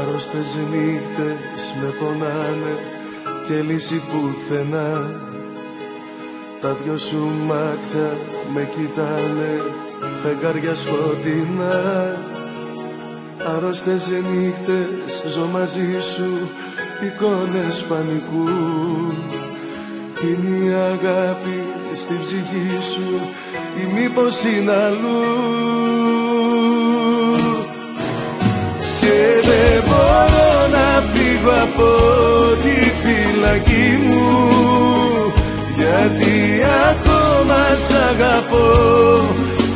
Άρρωστες νύχτες με πονάνε και λύση πουθενά. Τα δυο σου μάτια με κοιτάνε φεγγάρια σκοτεινά. Άρρωστες νύχτες ζω μαζί σου εικόνες πανικού. Είναι η αγάπη στην ψυχή σου ή μήπως είναι αλλού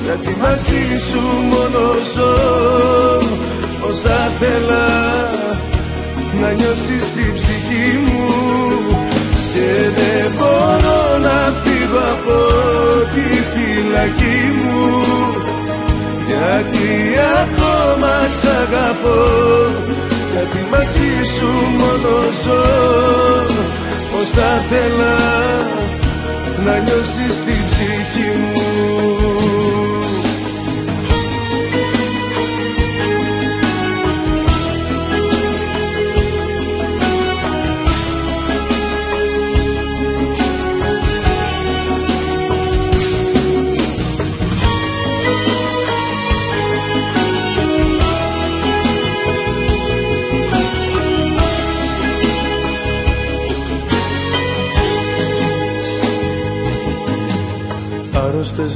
Γιατί μαζί σου μόνο ζω. Πως θα θέλα να νιώσεις την ψυχή μου. Και δεν μπορώ να φύγω από τη φυλακή μου. Γιατί ακόμα σ' αγαπώ. Γιατί μαζί σου μόνο ζω. Πως θα θέλα να νιώσεις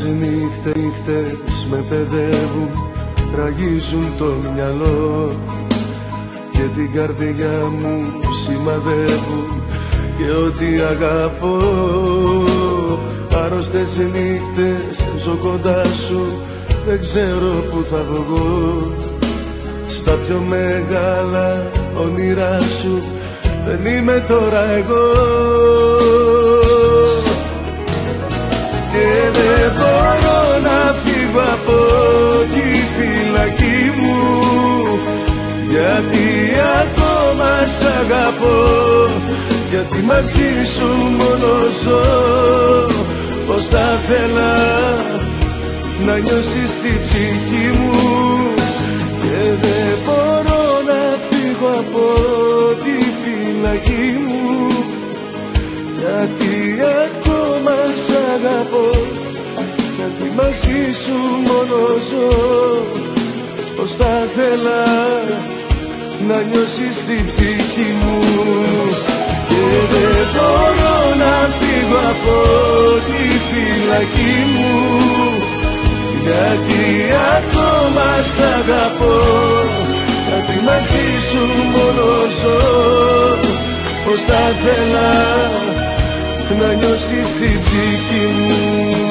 Άρρωστες νύχτες, νύχτες με παιδεύουν Ραγίζουν το μυαλό. Και την καρδιά μου σημαδεύουν Και ό,τι αγαπώ. Άρρωστες νύχτες ζω κοντά σου Δεν ξέρω που θα βγω. Στα πιο μεγάλα όνειρά σου Δεν είμαι τώρα εγώ από τη φυλακή μου Γιατί ακόμα σ' αγαπώ. Γιατί μαζί σου μόνο ζω Πως θα θέλα να νιώσεις την ψυχή μου. Και δεν μπορώ να φύγω από τη φυλακή μου Γιατί ακόμα σ' αγαπώ. Γιατί μαζί σου μόνο ζω. Πως θα θέλα να νιώσεις την ψυχή μου. Και δεν μπορώ να φύγω από τη φυλακή μου. Γιατί ακόμα σ' αγαπώ. Γιατί μαζί σου μόνο ζω. Πως θα θέλα να νιώσεις την ψυχή μου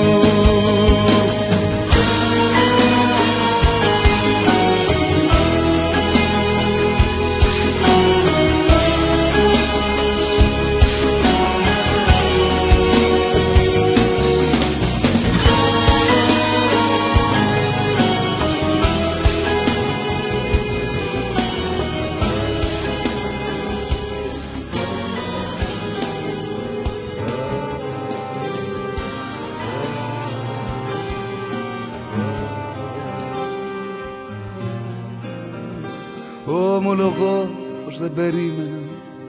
Ομολογώ πως δεν περίμενα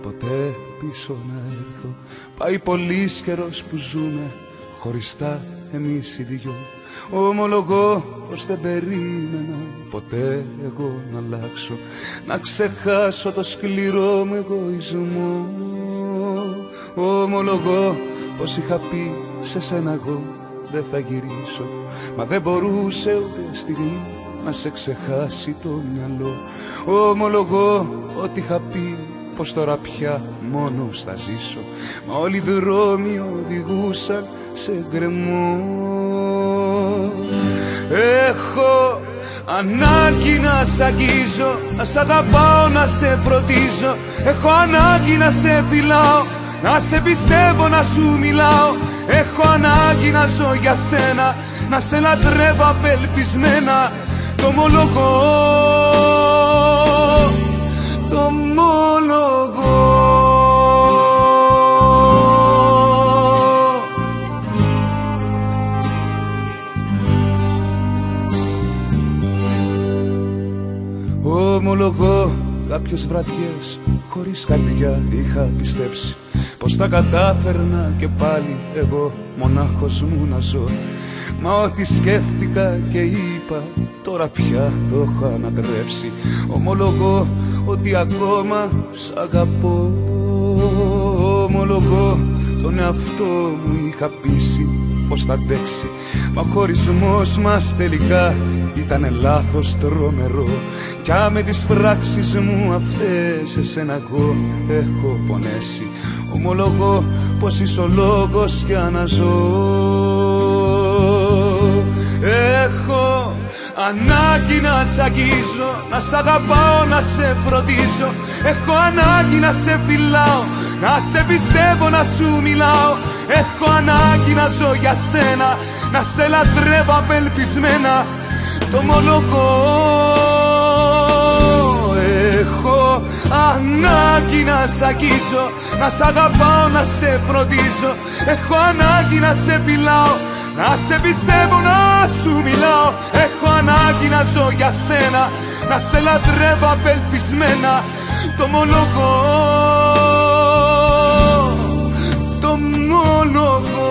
ποτέ πίσω να έρθω. Πάει πολύς καιρός που ζούμε χωριστά εμείς οι δυο. Ομολογώ πως δεν περίμενα ποτέ εγώ να αλλάξω. Να ξεχάσω το σκληρό μου εγωισμό. Ομολογώ πως είχα πει σε σένα εγώ δεν θα γυρίσω Μα δεν μπορούσε ούτε στιγμή να σε ξεχάσει το μυαλό. Ομολογώ ότι είχα πει πως τώρα πια μόνος θα ζήσω. Μα όλοι οι δρόμοι οδηγούσαν σε γκρεμό. Έχω ανάγκη να σ' αγγίζω Να σ' αγαπάω, να σε φροντίζω. Έχω ανάγκη να σε φυλάω Να σε πιστεύω, να σου μιλάω. Έχω ανάγκη να ζω για σένα Να σε λατρεύω απελπισμένα Το ομολογώ. Το ομολογώ. Ομολογώ Κάποιες βραδιές χωρίς καρδιά είχα πιστέψει Πως θα κατάφερνα και πάλι εγώ μονάχος μου να ζω Μα ό,τι σκέφτηκα και είπα τώρα πια το έχω ανατρέψει. Ομολογώ ότι ακόμα σ' αγαπώ. Ομολογώ τον εαυτό μου είχα πείσει πως θα αντέξει. Μα ο χωρισμός μας τελικά ήταν λάθος τρομερό. Κι με τις πράξεις μου αυτές εσένα εγώ έχω πονέσει. Ομολογώ πως είσαι ο λόγος για να ζω ανάγκη να σ' αγγίζω Να σ' αγαπάω, να σε φροντίζω. Έχω ανάγκη να σε φυλάω Να σε πιστεύω, να σου μιλάω. Έχω ανάγκη να ζω για σένα Να σε λατρεύω απελπισμένα. Το μολογώ Έχω. Ανάγκη να σ' αγγίζω Να σ' αγαπάω, να σε φροντίζω. Έχω ανάγκη να σε φυλάω να σε πιστεύω να σου μιλάω. Έχω ανάγκη να ζω για σένα. Να σε λατρεύω απελπισμένα. Το μολογώ Το μολογώ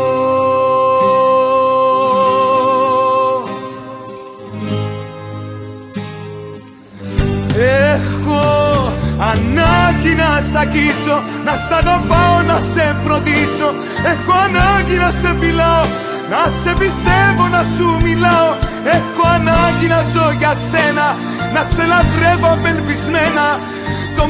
Έχω ανάγκη να σ' αγγίσω Να σ' αγαπάω, να σε φροντίσω Έχω ανάγκη να σε φυλάω να σε πιστεύω να σου μιλάω. Έχω ανάγκη να ζω για σένα. Να σε λατρεύω απελπισμένα. Το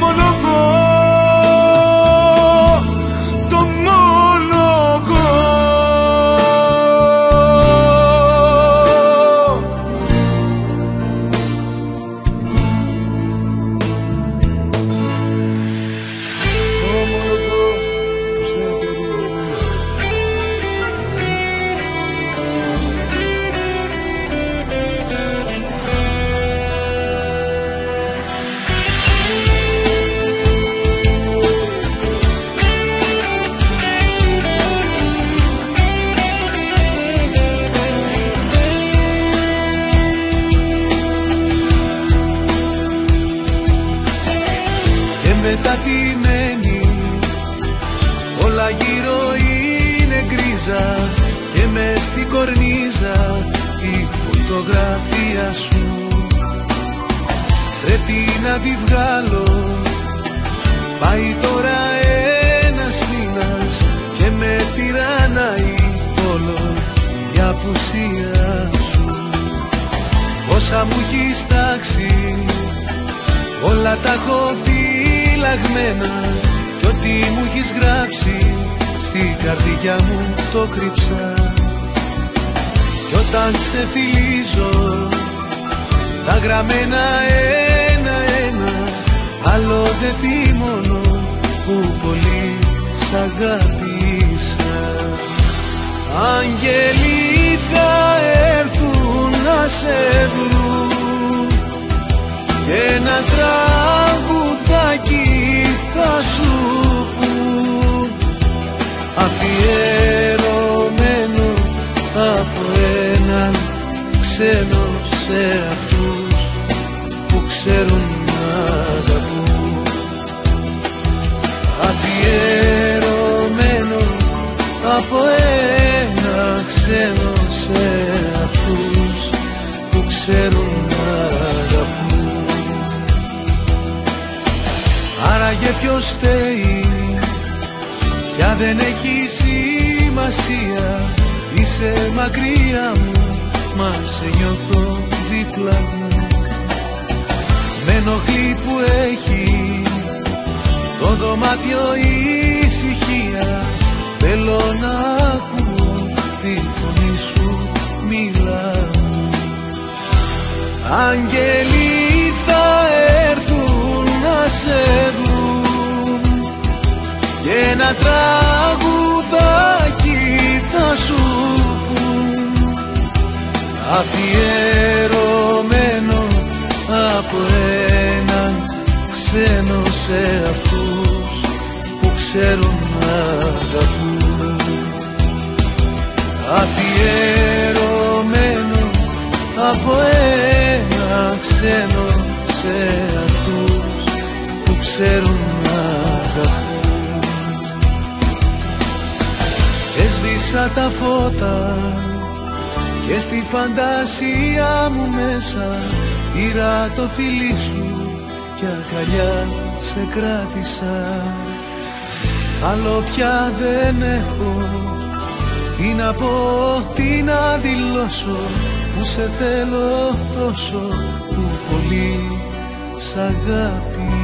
μετατημένη Όλα γύρω είναι γκρίζα και με στην κορνίζα η φωτογραφία σου. Πρέπει να τη βγάλω. Πάει τώρα ένας μήνας και με τυραννάει όλο η απουσία σου. Όσα μου έχεις τάξει όλα τα έχω φυλαγμένα κι ό,τι μου έχεις γράψει στη καρδιά μου το κρύψα. Και όταν σε φιλίζω τα γραμμένα ένα-ένα άλλο δεν θυμώνω που πολύ σ' αγάπησα. Αγγελοί θα έρθουν να σε βρουν και ένα τραγουδάκι δικά σου αφιερωμένο από έναν ξένο σε αυτούς που ξέρουν να αγαπούν. Αφιερωμένο από ένα ξένο ποιος φταίει. Πια δεν έχει σημασία Είσαι μακριά μου Μας σε νιώθω δίπλα μου. Με ενοχλεί που έχει Το δωμάτιο ησυχία. Θέλω να ακούω τη φωνή σου μιλά Αγγελία ένα τραγουδάκι θα σου πω. Αφιερωμένο από έναν ξένο σε αυτούς που ξέρουν να αγαπούν. Αφιερωμένο από ένα ξένο σε αυτούς που ξέρουν Έσβησα τα φώτα και στη φαντασία μου μέσα πήρα το φιλί σου και αγκαλιά σε κράτησα. Άλλο πια δεν έχω τι να πω, τι να δηλώσω που σε θέλω τόσο που πολύ σ' αγάπησα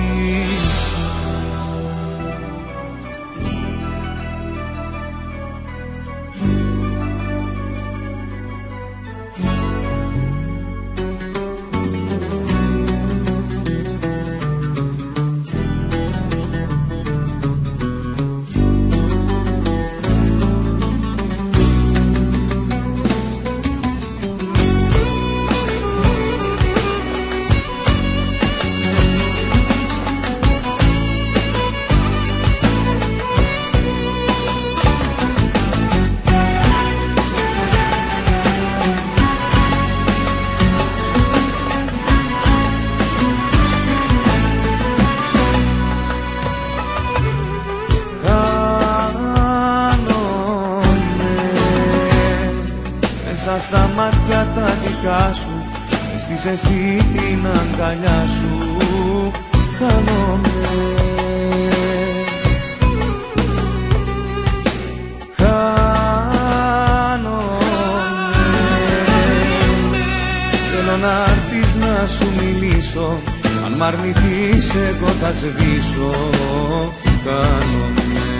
μάτια τα δικά σου στη ζεστή την αγκαλιά σου. Χάνομαι. Χάνομαι. Θέλω να έρθεις να σου μιλήσω αν μ' αρνηθείς εγώ θα σβήσω. Χάνομαι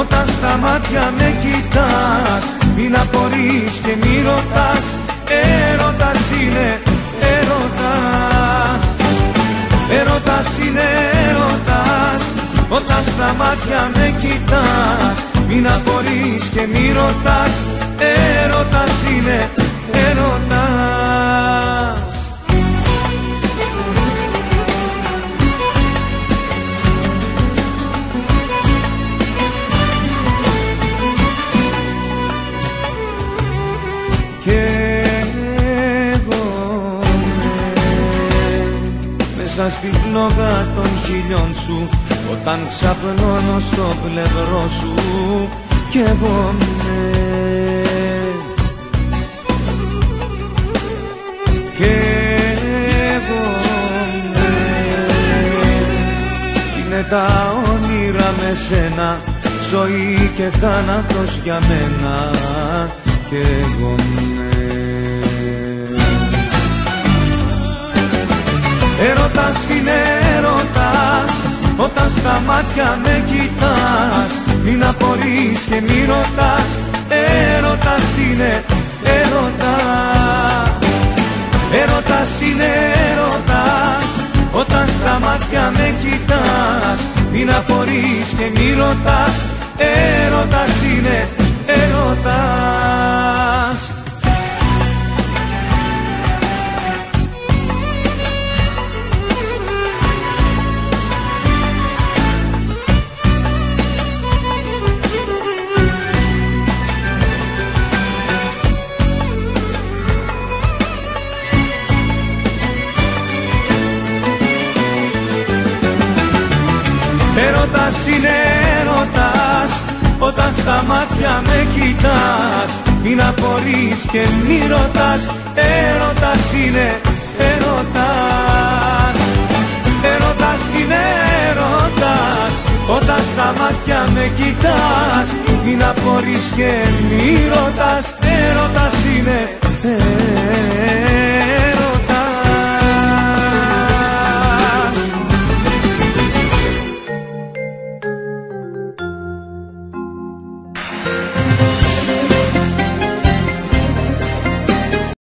Όταν στα μάτια με κοιτάς Μην απορείς και μη ρωτάς. Έρωτας είναι έρωτας. Έρωτας είναι έρωτας Όταν στα μάτια με κοιτάς Μην απορείς και μη ρωτάς. Έρωτας είναι έρωτας μέσα στη φλόγα των χιλιών σου όταν ξαπλώνω στο πλευρό σου κι εγώ ναι. Και εγώ ναι. Είναι τα όνειρα με σένα ζωή και θάνατος για μένα. Και εγώ Έρωτας είναι έρωτας όταν στα μάτια με κοιτάς Μην απορείς και μη ρωτάς. Έρωτας είναι έρωτας Έρωτας είναι έρωτας όταν στα μάτια με κοιτάς Μην απορείς και μη ρωτάς. Έρωτας είναι έρωτας Έρωτας Μην απορείς και μη ρωτάς Έρωτας είναι έρωτας Έρωτας είναι έρωτας όταν στα μάτια με κοιτάς. Μην απορείς και μη ρωτάς Έρωτας είναι